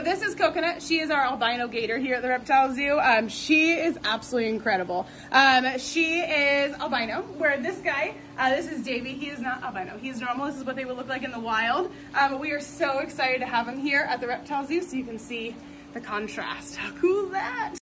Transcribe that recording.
So this is Coconut. She is our albino gator here at the Reptile Zoo. Um, she is absolutely incredible. Um, she is albino, where this guy, uh, this is Davy. He is not albino. He's normal. This is what they would look like in the wild. Um, we are so excited to have him here at the Reptile Zoo so you can see the contrast. How cool is that?